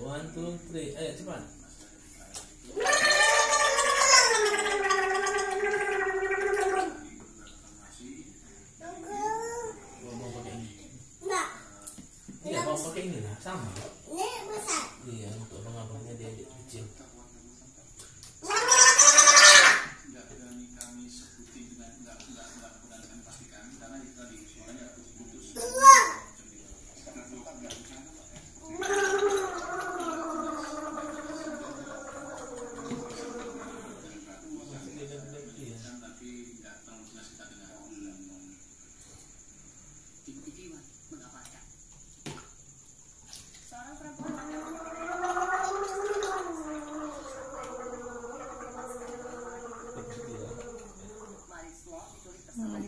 One, two, three. Cepat. Iya, pakai ini lah, sama. Ini besar. Iya, untuk pengapaknya dia kecil.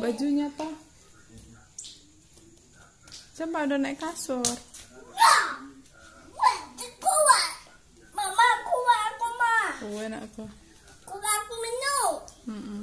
bajunya toh siapa udah naik kasur. Mama kuat aku kuat, kuat aku. Kuat aku minum. Mm.